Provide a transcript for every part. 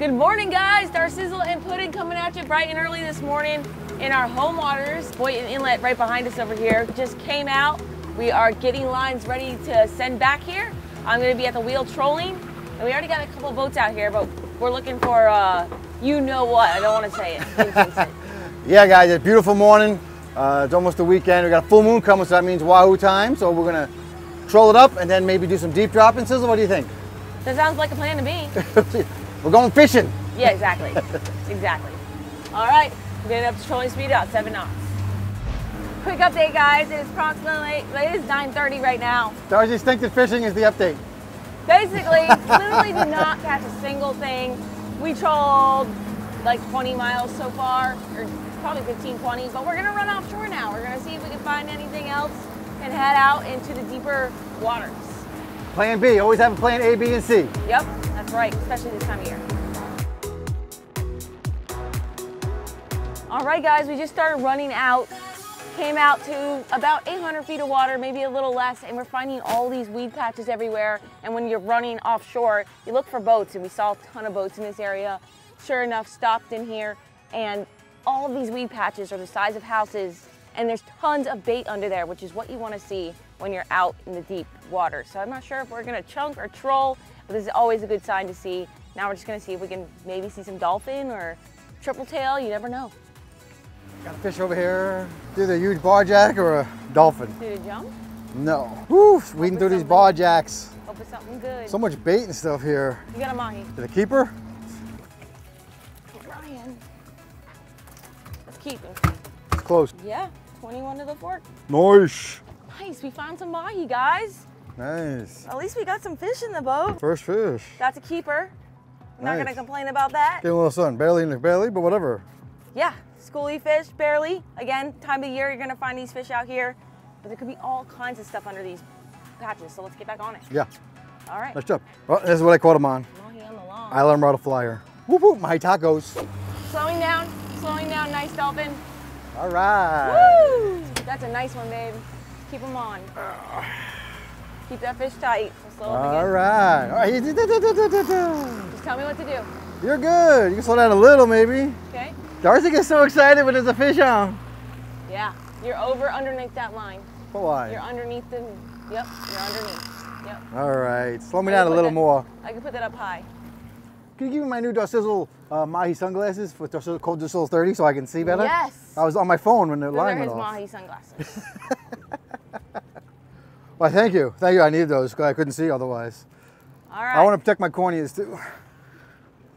Good morning, guys. Darcizzle and Pudding coming at you bright and early this morning in our home waters. Boynton Inlet right behind us over here just came out. We are getting lines ready to send back here. I'm going to be at the wheel trolling, and we already got a couple boats out here, but we're looking for uh, you know what. I don't want to say it. yeah, guys, it's a beautiful morning. Uh, it's almost the weekend. We got a full moon coming, so that means wahoo time. So we're gonna troll it up and then maybe do some deep drop and sizzle. What do you think? That sounds like a plan to me. We're going fishing. Yeah, exactly. exactly. All right, we're getting up to trolling speed out, seven knots. Quick update, guys. It is approximately, it is 9.30 right now. Darcy Stinkted Fishing is the update. Basically, literally did not catch a single thing. We trolled like 20 miles so far, or probably 15, 20, but we're gonna run offshore now. We're gonna see if we can find anything else and head out into the deeper waters. Plan B, always have a plan A, B, and C. Yep, right, especially this time of year. All right, guys, we just started running out. Came out to about 800 feet of water, maybe a little less, and we're finding all these weed patches everywhere. And when you're running offshore, you look for boats, and we saw a ton of boats in this area. Sure enough, stopped in here, and all of these weed patches are the size of houses, and there's tons of bait under there, which is what you want to see when you're out in the deep water. So I'm not sure if we're gonna chunk or troll, but this is always a good sign to see. Now we're just gonna see if we can maybe see some dolphin or triple tail, you never know. Got a fish over here. Either a huge bar jack or a dolphin. Did it jump? No. Woo, weeding through these bar jacks. Hope it's something good. So much bait and stuff here. You got a mahi. Did it keep her? Ryan. Let's keep him. It's close. Yeah, 21 to the fork. Nice. Nice, we found some mahi, guys. Nice. At least we got some fish in the boat. First fish. That's a keeper. I'm not gonna complain about that. Getting a little sun. Barely in the belly, but whatever. Yeah, schooly fish, barely. Again, time of year, you're gonna find these fish out here. But there could be all kinds of stuff under these patches, so let's get back on it. Yeah. All right, Nice job. Well, this is what I caught him on. mahi on the lawn. I let him ride a flyer. Whoop whoop, my tacos. Slowing down, slowing down, nice dolphin. All right. Woo! That's a nice one, babe. Keep them on. Ah. Keep that fish tight. Slow All again. right. All right. Just tell me what to do, You're good. You can slow down a little, maybe. okay? Darcy gets so excited when there's a fish on. Yeah, you're over underneath that line. But why? You're underneath the, yep, you're underneath. Yep. All right. Slow me down a little that- more. I can put that up high. Can you give me my new Darcizzle uh, Mahi sunglasses with Darcizzle Cold Darcizzle 30 so I can see better? Yes. I was on my phone when the Those line are his mahi sunglasses. Well, thank you. Thank you. I needed those because I couldn't see otherwise. All right. I want to protect my corneas too.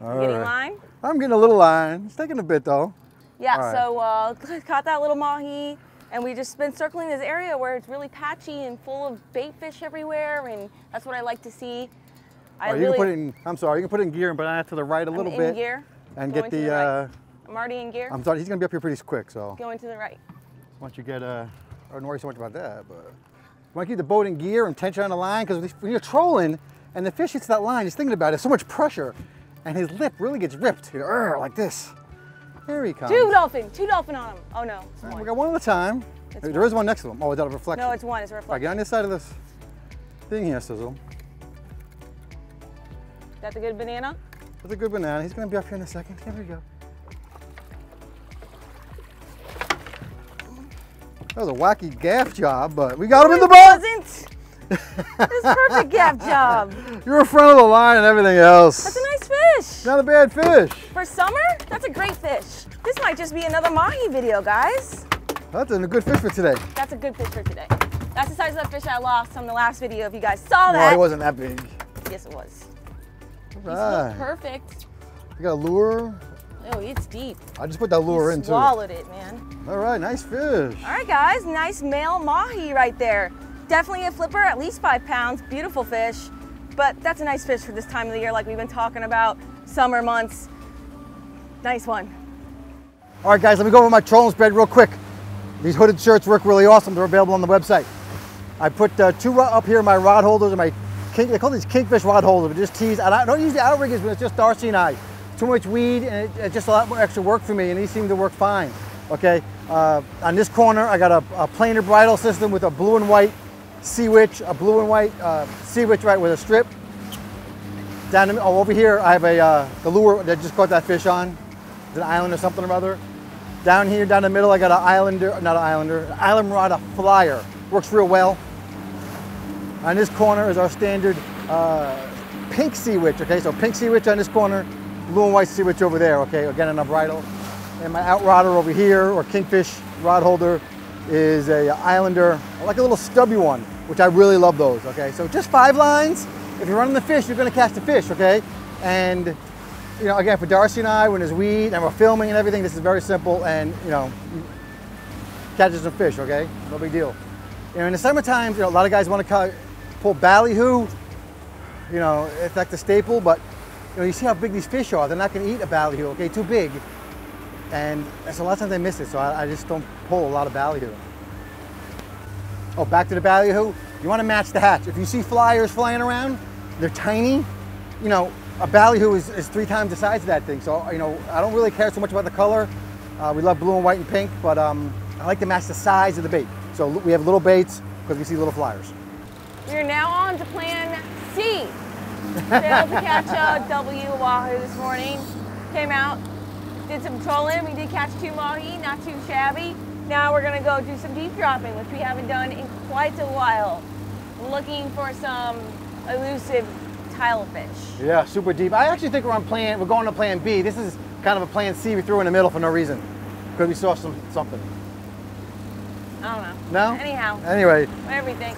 All Getting right. line? I'm getting a little line. It's taking a bit though. Yeah, right. so uh, caught that little mahi, and we just been circling this area where it's really patchy and full of bait fish everywhere, and that's what I like to see. I Oh, you really can put in, I'm sorry, you can put in gear and banana to the right a I'm little in bit. gear. And get to the, right. uh, I'm already in gear. I'm sorry, he's gonna be up here pretty quick, so going to the right. once you get, uh, I don't worry so much about that, but you wanna keep the boat in gear and tension on the line, because when you're trolling and the fish hits that line, he's thinking about it, there's so much pressure, and his lip really gets ripped, you know, like this. There he comes. Two dolphin, two dolphin on him. Oh no, right, we got one at a time. It's there one. is one next to him. Oh, is that a reflection? No, it's one. It's a All right, get on this side of this thing here, Sizzle. That's a good banana. That's a good banana. He's gonna be up here in a second. Here we go. That was a wacky gaff job, but we got him in the It boat. wasn't. It's perfect gaff job. You're in front of the line and everything else. That's a nice fish. Not a bad fish. For summer, that's a great fish. This might just be another mahi video, guys. That's a good fish for today. That's a good fish for today. That's the size of the fish I lost from the last video. If you guys saw that. No, he wasn't that big. yes, it was. He's perfect. You got a lure. Oh, it's deep. I just put that lure He in too. swallowed it, man. All right, nice fish. All right, guys, nice male mahi right there. Definitely a flipper, at least five pounds. Beautiful fish, but that's a nice fish for this time of the year, like we've been talking about, summer months. Nice one. All right, guys, let me go over my trolling spread real quick. These hooded shirts work really awesome. They're available on the website. I put uh, two up here, my rod holders and my king, they call these kingfish rod holders, but just tease. I don't use the outriggers, but it's just Darcy and I. Too much weed and it, it's just a lot more extra work for me, and these seem to work fine. Okay, uh, on this corner, I got a, a planer bridle system with a blue and white sea witch, a blue and white uh, sea witch right with a strip. Down oh, over here, I have a uh, the lure that just caught that fish on. It's an island or something or other. Down here, down the middle, I got an islander, not an islander, an island rod, a flyer. Works real well. On this corner is our standard uh, pink sea witch, okay? So pink sea witch on this corner, blue and white sea witch over there, okay? Again, on a bridle. And my outrodder over here, or kingfish rod holder, is a islander, like a little stubby one, which I really love those, okay? So just five lines. If you're running the fish, you're gonna catch the fish, okay? And, you know, again, for Darcy and I, when there's weed and we're filming and everything, this is very simple and, you know, catches some fish, okay? No big deal. You know, in the summertime, you know, a lot of guys want to pull ballyhoo. You know, it's like the staple, but you know, you see how big these fish are. They're not going to eat a ballyhoo, okay? Too big. And so a lot of times I miss it, so I, I just don't pull a lot of ballyhoo. Oh, back to the ballyhoo. You want to match the hatch. If you see flyers flying around, they're tiny. You know, a ballyhoo is, is three times the size of that thing. So, you know, I don't really care so much about the color. Uh, we love blue and white and pink, but um, I like to match the size of the bait. So we have little baits because we see little flyers. We're now on to plan C. Failed to catch a W wahoo this morning. Came out, did some trolling. We did catch two mahi, not too shabby. Now we're gonna go do some deep dropping, which we haven't done in quite a while. Looking for some elusive tilefish. Yeah, super deep. I actually think we're on plan. We're going to plan B. This is kind of a plan C we threw in the middle for no reason because we saw some something. I don't know. No. Anyhow. Anyway, Whatever you think.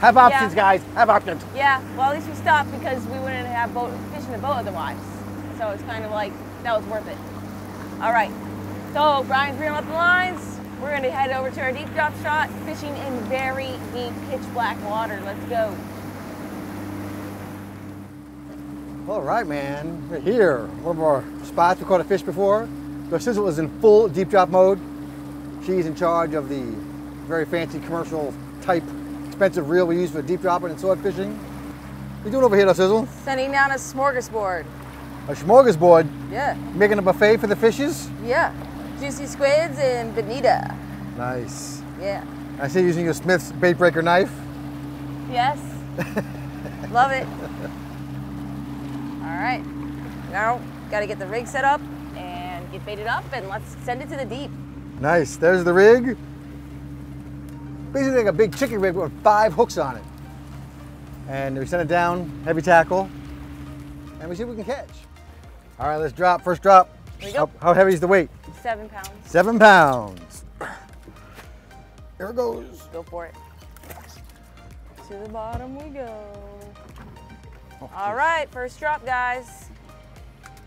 have options, Yeah. guys. Have options. Yeah, well at least we stopped because we wouldn't have boat, fish in the boat otherwise. So it's kind of like, that was worth it. All right, so Brian's reeling up the lines. We're gonna head over to our deep drop shot, fishing in very deep pitch black water. Let's go. All right, man. We're here. One of our spots we caught a fish before. So Sizzle is in full deep drop mode. She's in charge of the very fancy commercial type expensive reel we use for deep dropping and sword fishing. What you doing over here, though, Sizzle? Sending down a smorgasbord. A smorgasbord. Yeah, Making a buffet for the fishes. yeah. Juicy squids and bonita. Nice. Yeah. I see you using your Smith's bait breaker knife. Yes. Love it. All right. Now, got to get the rig set up and get baited up and let's send it to the deep. Nice. There's the rig. Basically like a big chicken rig with five hooks on it. And we send it down, heavy tackle, and we see what we can catch. All right, let's drop. First drop. Here we go. How, how heavy is the weight? Seven pounds. Seven pounds. Here it goes. Go for it. To the bottom we go. Oh, All right, first drop, guys.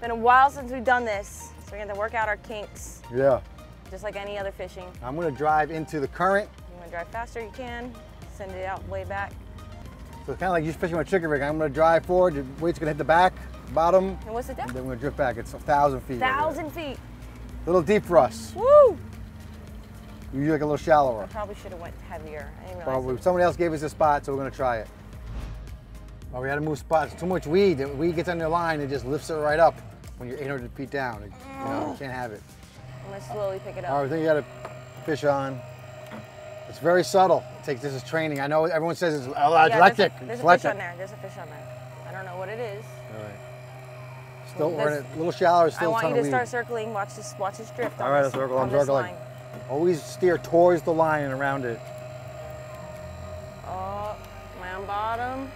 Been a while since we've done this, so we're gonna work out our kinks, Yeah. just like any other fishing. I'm gonna drive into the current. You wanna drive faster, you can. Send it out way back. So it's kind of like you're fishing with a chicken rig. I'm gonna drive forward. The weight's gonna hit the back, bottom, And what's the and depth? then we're gonna drift back. It's a thousand feet. Thousand feet. little deep for us. Woo! Usually like a little shallower. I probably should have went heavier. I didn't realize. Probably. it. Somebody else gave us a spot, so we're gonna try it. Well, we had to move spots. Too much weed. The weed gets on the line, and just lifts it right up when you're 800 feet down. You know, you can't have it. I'm gonna slowly pick it All up. right, then you got to fish on. It's very subtle. It takes this is training. I know everyone says it's uh, Yeah, electric. There's, a, there's a fish on there. There's a fish on there. I don't know what it is. All right. Still, Well, we're in this- a little shallower. I Still a want ton you of to weed. start circling. Watch this. Watch this drift. All on right, this, I'll circle, I'm circling. line. Always steer towards the line and around it. Oh, round bottom.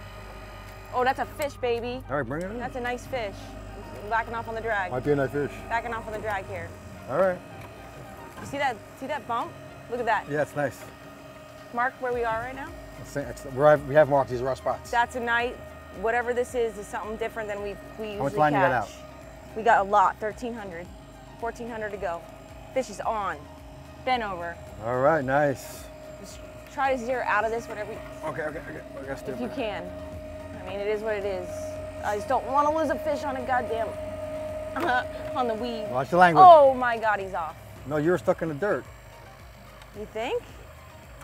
Oh, that's a fish, baby. All right, bring it in. That's a nice fish. I'm backing off on the drag. Might be a nice fish. Backing off on the drag here. All right. You see that? See that bump? Look at that. Yeah, it's nice. Mark where we are right now. It's, it's, we're, we have marked these rough spots. That's a night. Whatever this is is something different than we we usually much line you got catch. out? We got a lot. 1,300. 1,400 to go. Fish is on. Bend over. All right, nice. Just try to zero out of this whatever you, Okay, okay, okay. If you can. I mean, it is what it is. I just don't want to lose a fish on a goddamn on the weed. Watch the language. Oh my God, he's off. No, you're stuck in the dirt. You think?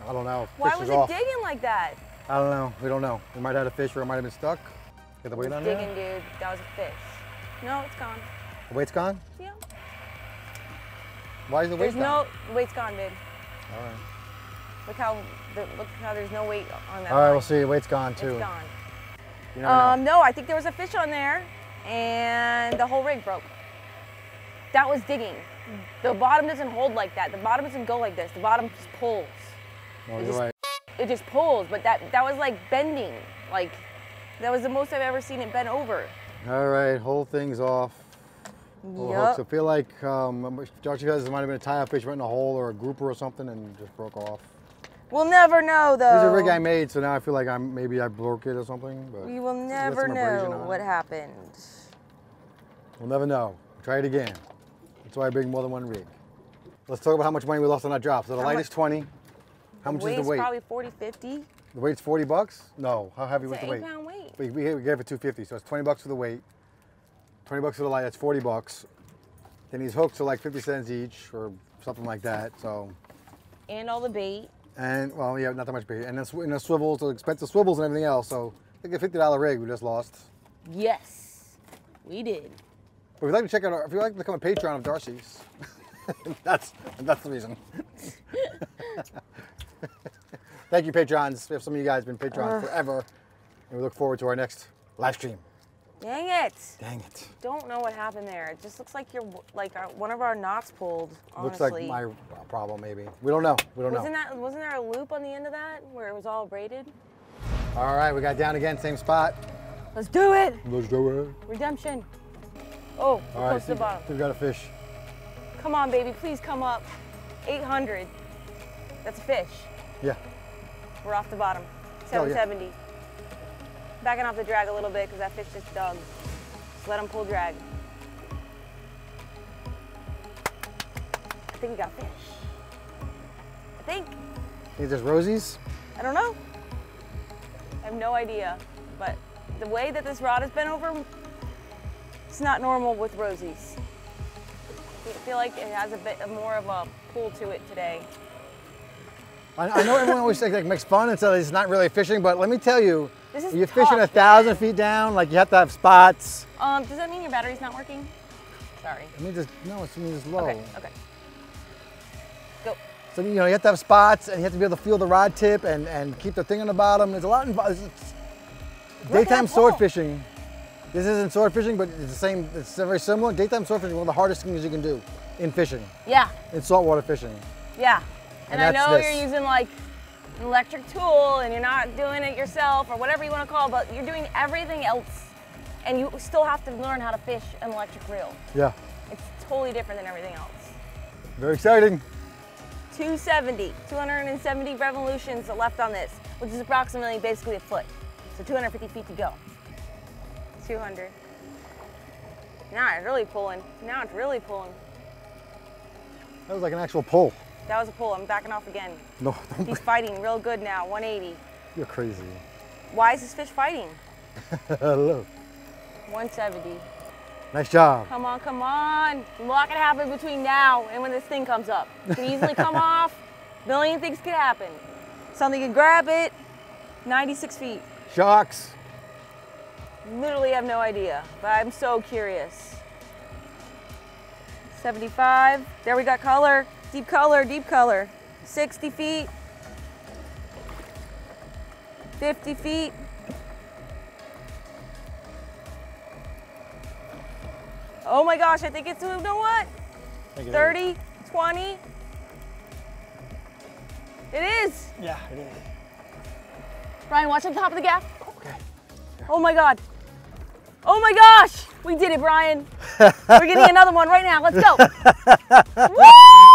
I don't know. Why Fish was it off. digging like that? I don't know. We don't know. We might have had a fish or it might have been stuck. Get the weight on Digging, there. dude. That was a fish. No, it's gone. The weight's gone? Yeah. Why is the weight There's gone? no weight's gone, babe. All right. Look how the, look how there's no weight on that. All right, line. we'll see. The Weight's gone too. It's gone. You never know. Um, no, I think there was a fish on there, and the whole rig broke. That was digging. The bottom doesn't hold like that. The bottom doesn't go like this. The bottom just pulls. Oh, you're just- right. It just pulls, but that that was like bending. Like that was the most I've ever seen it bend over. All right, whole thing's off. Hooks. I feel like um, Josh you guys might have been a tie-up fish went in a hole or a grouper or something and just broke off. We'll never know though. There's a rig I made, so now I feel like I'm maybe I broke it or something. But We will never know what happened. we'll never know. Try it again. That's why I bring more than one rig. Let's talk about how much money we lost on that drop. So the How light much- is 20. How much is the weight? probably 40, 50. The weight's 40 bucks? No. How heavy It's was the eight weight? pound weight. We, we, gave it 250, so it's 20 bucks for the weight. 20 bucks for the light, that's 40 bucks. Then these hooks are like 50 cents each or something like that. So, And all the bait. and well, yeah, not that much bait. And then sw- and the swivels, the expensive swivels and everything else. So, I think a $50 rig we just lost. Yes, we did. But if you'd like to check out, our, if you'd like to become a patron of Darcy's, that's that's the reason. Thank you, patrons. We have some of you guys been patrons forever, and we look forward to our next live stream. Dang it. Dang it! Don't know what happened there. It just looks like you're like our, one of our knots pulled. Looks Honestly. like my uh, problem, maybe. We don't know. We don't Wasn't know. that wasn't there a loop on the end of that where it was all braided? All right, we got down again, same spot. Let's do it. Let's do it. Redemption. Oh, we're All right, close to the bottom. We've got a fish. Come on, baby, please come up. 800. That's a fish. Yeah. We're off the bottom. Oh, yeah. 770. Backing off the drag a little bit because that fish just dug. Just let him pull drag. I think we got fish. I think. These are rosies. I don't know. I have no idea. But the way that this rod has been over, it's not normal with rosies. I feel like it has a bit more of a pull to it today. I, I know everyone always like, makes fun and says it's not really fishing, but let me tell you, you're fishing a thousand man. feet down. Like you have to have spots. Um, does that mean your battery's not working? Sorry. I mean, just no, it's, it's low. Okay, okay. Go. So you know you have to have spots, and you have to be able to feel the rod tip and, and keep the thing on the bottom. There's a lot involved. Daytime sword fishing. This isn't sword fishing, but it's the same. It's very similar. Daytime sword fishing is one of the hardest things you can do in fishing, Yeah, in saltwater fishing. yeah. And, And I know this. you're using like an electric tool and you're not doing it yourself or whatever you want to call it, but you're doing everything else and you still have to learn how to fish an electric reel. Yeah, It's totally different than everything else. very exciting. 270, 270 revolutions left on this, which is approximately basically a foot. So 250 feet to go. 200. Now it's really pulling. Now it's really pulling. That was like an actual pull. That was a pull. I'm backing off again. No, don't He's fighting real good now, 180. You're crazy. Why is this fish fighting? Look. 170. Nice job. Come on, come on. A lot can happen between now and when this thing comes up. It can easily come off. Million things could happen. Something can grab it. 96 feet. Sharks. Literally have no idea, but I'm so curious. 75. There we got color. Deep color, deep color. 60 feet. 50 feet. Oh my gosh, I think it's, you know what? Thank you. 30, 20. It is. Yeah, it is. Brian, watch at the top of the gap. Okay. Oh my God. Oh my gosh. We did it, Brian. We're getting another one right now. Let's go.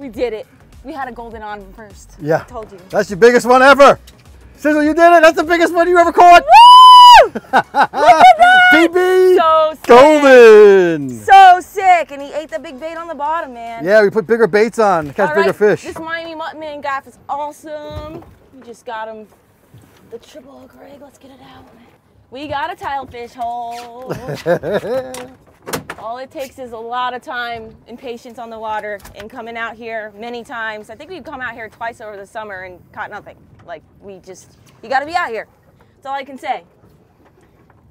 We did it. We had a golden on first. Yeah. I told you. That's your biggest one ever. Sizzle, you did it. That's the biggest one you ever caught. Woo! PB. So sick. Golden. So sick. And he ate the big bait on the bottom, man. Yeah, we put bigger baits on to catch All bigger fish. This Miami Muttman gaff is awesome. We just got him the triple hook rig. Let's get it out. We got a tile fish hole. All it takes is a lot of time and patience on the water and coming out here many times. I think we've come out here twice over the summer and caught nothing. Like we just, you gotta be out here. That's all I can say.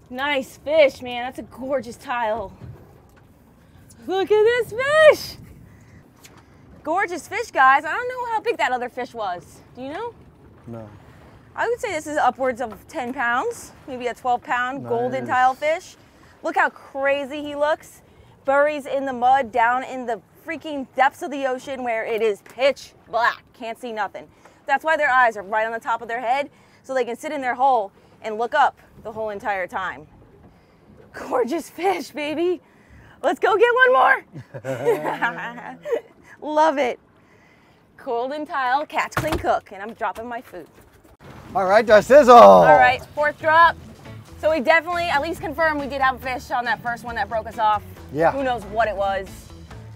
Nice fish, man. That's a gorgeous tile. Look at this fish. Gorgeous fish, guys. I don't know how big that other fish was. Do you know? no. I would say this is upwards of 10 pounds, maybe a 12 pound golden Nice. tile fish. Look how crazy he looks. Buries in the mud down in the freaking depths of the ocean where it is pitch black. Can't see nothing. That's why their eyes are right on the top of their head so they can sit in their hole and look up the whole entire time. Gorgeous fish, baby. Let's go get one more. Love it. Golden tile, catch, clean, cook, and I'm dropping my food. All right, Darcizzle. All right, fourth drop. So we definitely, at least confirmed we did have a fish on that first one that broke us off. Yeah. Who knows what it was.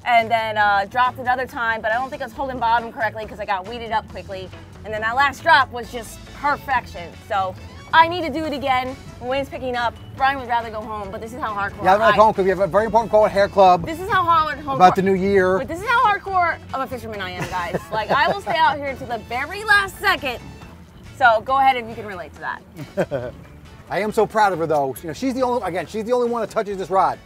And then uh, dropped another time, but I don't think I was holding bottom correctly because I got weeded up quickly. And then that last drop was just perfection. So I need to do it again. The wind's picking up. Brian would rather go home, but this is how hardcore. Yeah, I'm I- home because we have a very important call at Hair Club This is how hard home about the new year. but this is how hardcore of a fisherman I am, guys. like I will stay out here to the very last second. So go ahead if you can relate to that. I am so proud of her though. You know, she's the only again, she's the only one that touches this rod.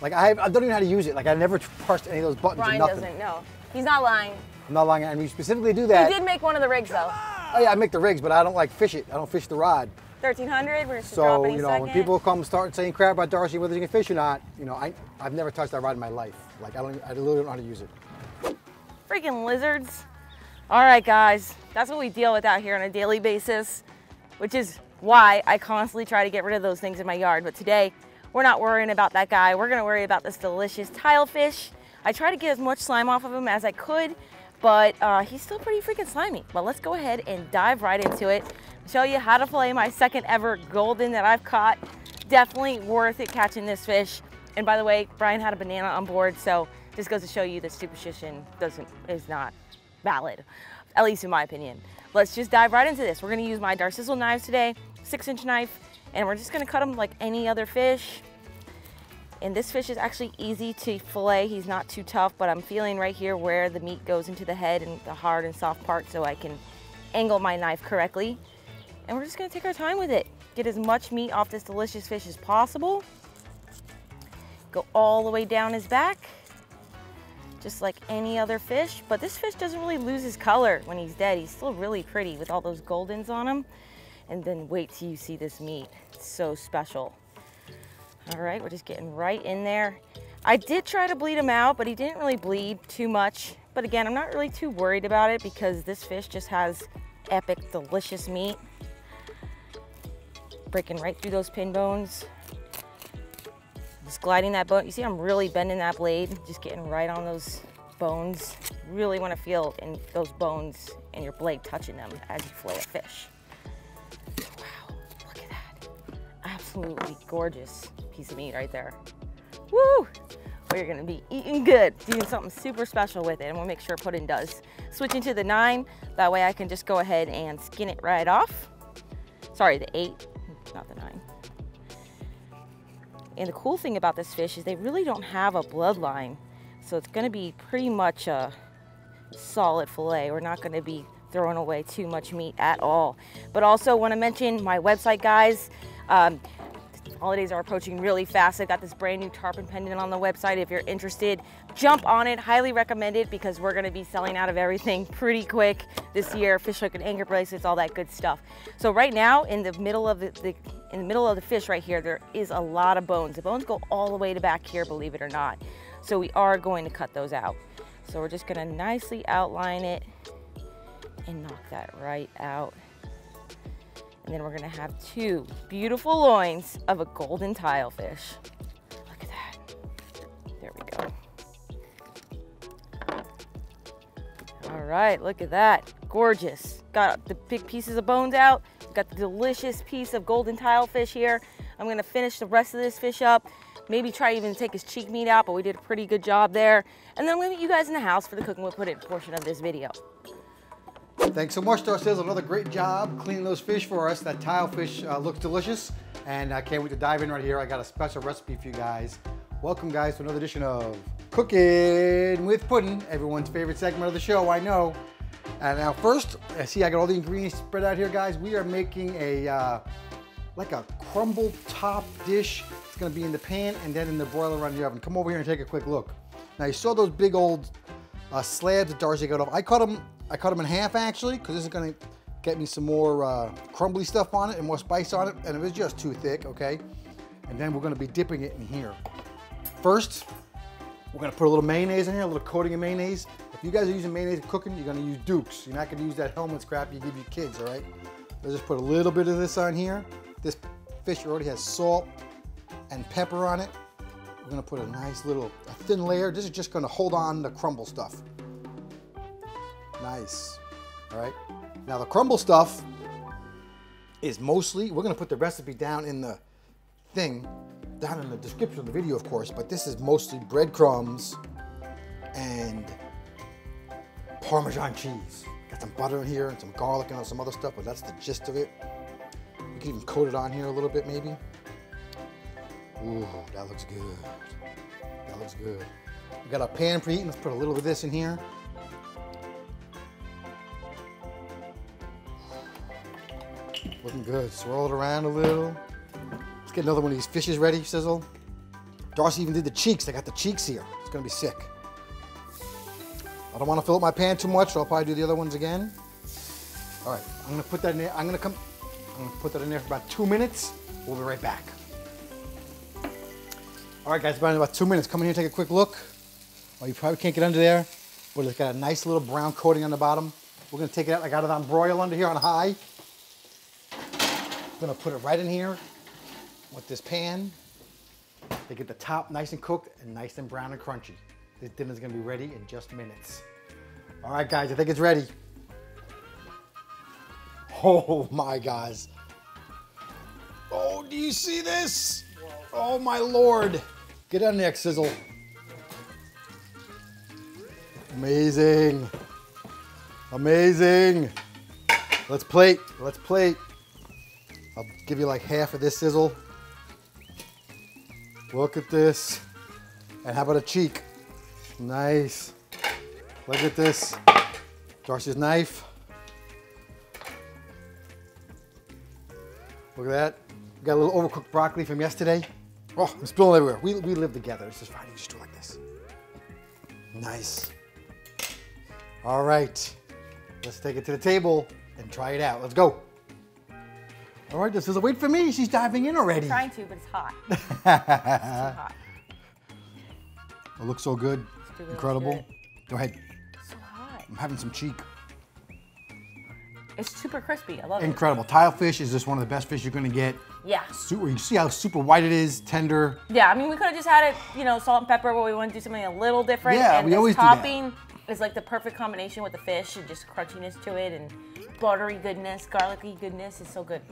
Like I, have, I don't even know how to use it. Like I never pressed any of those buttons or Brian nothing. doesn't know. He's not lying. I'm not lying, and we specifically do that. He did make one of the rigs though. Oh yeah, I make the rigs, but I don't like fish it. I don't fish the rod. 1300. We're just So you know, second. when people come start saying crap about Darcy, whether you can fish or not, you know, I I've never touched that rod in my life. Like I don't, I literally don't know how to use it. freaking lizards. All right, guys, that's what we deal with out here on a daily basis, which is why I constantly try to get rid of those things in my yard. But today, we're not worrying about that guy. We're gonna worry about this delicious tilefish. I try to get as much slime off of him as I could, but uh, he's still pretty freaking slimy. But let's go ahead and dive right into it. Show you how to play my second ever golden that I've caught. Definitely worth it catching this fish. And by the way, Brian had a banana on board, so just goes to show you that superstition doesn't is not valid, at least in my opinion. Let's just dive right into this. We're gonna use my Darcizzle knives today, six inch knife, and we're just gonna cut them like any other fish. And this fish is actually easy to fillet. He's not too tough, but I'm feeling right here where the meat goes into the head and the hard and soft part so I can angle my knife correctly. And we're just gonna take our time with it. Get as much meat off this delicious fish as possible. Go all the way down his back just like any other fish. But this fish doesn't really lose his color when he's dead. He's still really pretty with all those goldens on him. And then wait till you see this meat. It's so special. All right, we're just getting right in there. I did try to bleed him out, but he didn't really bleed too much. But again, I'm not really too worried about it because this fish just has epic, delicious meat. Breaking right through those pin bones. Just gliding that bone. You see I'm really bending that blade, just getting right on those bones. Really want to feel in those bones and your blade touching them as you fillet a fish. Absolutely gorgeous piece of meat right there. Woo! We're gonna be eating good, doing something super special with it, and we'll make sure pudding does. Switching to the nine, that way I can just go ahead and skin it right off. Sorry, the eight, not the nine. And the cool thing about this fish is they really don't have a bloodline. So it's gonna be pretty much a solid filet. We're not gonna be throwing away too much meat at all. But also wanna mention my website, guys. Um, holidays are approaching really fast. I've got this brand new tarpon pendant on the website. If you're interested, jump on it. Highly recommend it because we're gonna be selling out of everything pretty quick this year. Fish hook and anchor bracelets, all that good stuff. So right now, in the middle of the, the in the middle of the fish right here, there is a lot of bones. The bones go all the way to back here, believe it or not. So we are going to cut those out. So we're just gonna nicely outline it and knock that right out. And then we're gonna have two beautiful loins of a golden tilefish. Look at that. There we go. All right, look at that. Gorgeous. Got the big pieces of bones out. Got the delicious piece of golden tilefish here. I'm gonna finish the rest of this fish up. Maybe try even to take his cheek meat out, but we did a pretty good job there. And then I'm gonna meet you guys in the house for the cooking with pudding portion of this video. Thanks so much, Darcizzle. Another great job cleaning those fish for us. That tile fish uh, looks delicious, and I can't wait to dive in right here. I got a special recipe for you guys. Welcome, guys, to another edition of Cooking with Pudding, everyone's favorite segment of the show, I know. And now, first, I see I got all the ingredients spread out here, guys. We are making a uh, like a crumble top dish. It's gonna be in the pan and then in the broiler on the oven. Come over here and take a quick look. Now, you saw those big old uh, slabs that Darcy got off. I cut them. I cut them in half actually, because this is gonna get me some more uh, crumbly stuff on it and more spice on it, and it was just too thick, okay? And then we're gonna be dipping it in here. First, we're gonna put a little mayonnaise in here, a little coating of mayonnaise. If you guys are using mayonnaise cooking, you're gonna use Dukes. You're not gonna use that Hellmann's crap you give your kids, all right? Let's just put a little bit of this on here. This fish already has salt and pepper on it. We're gonna put a nice little, a thin layer. This is just gonna hold on the crumble stuff. Nice, all right? Now the crumble stuff is mostly, we're gonna put the recipe down in the thing, down in the description of the video, of course, but this is mostly breadcrumbs and Parmesan cheese. Got some butter in here and some garlic and some other stuff, but that's the gist of it. You can even coat it on here a little bit, maybe. Ooh, that looks good. That looks good. We got our pan preheating. Let's put a little of this in here. Looking good. Swirl it around a little. Let's get another one of these fishes ready, Sizzle. Darcy even did the cheeks. I got the cheeks here. It's gonna be sick. I don't want to fill up my pan too much, so I'll probably do the other ones again. All right, I'm gonna put that in there. I'm gonna come. I'm gonna put that in there for about two minutes. We'll be right back. All right, guys, about in about two minutes. Come in here, take a quick look. Oh, you probably can't get under there, but it's got a nice little brown coating on the bottom. We're gonna take it out. I got it on broil under here on high. I'm gonna put it right in here with this pan. They get the top nice and cooked and nice and brown and crunchy. This dinner's gonna be ready in just minutes. All right, guys, I think it's ready. Oh my guys. Oh, do you see this? Oh my lord. Get on there, Sizzle. Amazing. Amazing. Let's plate. Let's plate. I'll give you like half of this sizzle. Look at this. And how about a cheek? Nice. Look at this. Darcy's knife. Look at that. We got a little overcooked broccoli from yesterday. Oh, I'm spilling everywhere. We, we live together. It's just fine. You just do it like this. Nice. All right. Let's take it to the table and try it out. Let's go. All right, this is a wait for me. She's diving in already. I'm Trying to, but it's hot. it's too hot. It looks so good. do Incredible. do it. Go ahead. So hot. I'm having some cheek. It's super crispy. I love it. Incredible. Tile fish is just one of the best fish you're gonna get. Yeah. Super, you see how super white it is, tender. Yeah, I mean, we could have just had it, you know, salt and pepper, but we want to do something a little different. Yeah, and we always do that. topping is like the perfect combination with the fish and just crunchiness to it and buttery goodness, garlicky goodness is so good.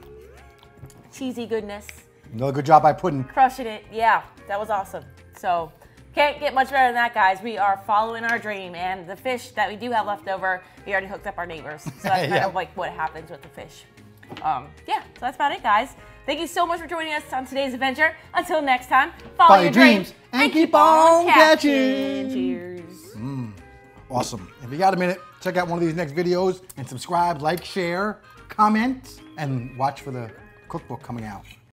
Cheesy goodness, Another good job by Puddin. crushing it. Yeah, that was awesome. So can't get much better than that, guys. We are following our dream, and the fish that we do have left over, we already hooked up our neighbors. So that's kind of like what happens with the fish. Um, yeah, so that's about it, guys. Thank you so much for joining us on today's adventure. Until next time, follow, Follow your dreams and keep on catching. Cheers. Awesome. If you got a minute, check out one of these next videos and subscribe, like, share, comment, and watch for the cookbook coming out.